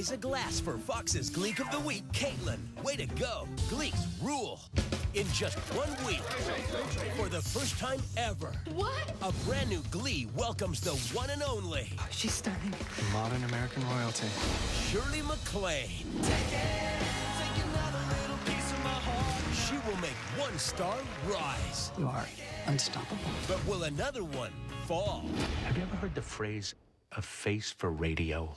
Raise a glass for Fox's Gleek of the Week, Caitlin. Way to go. Gleeks rule. In just one week, for the first time ever, What? a brand new Glee welcomes the one and only She's stunning. Modern American royalty. Shirley MacLaine. She will make one star rise, You are unstoppable. but will another one fall? Have you ever heard the phrase, a face for radio?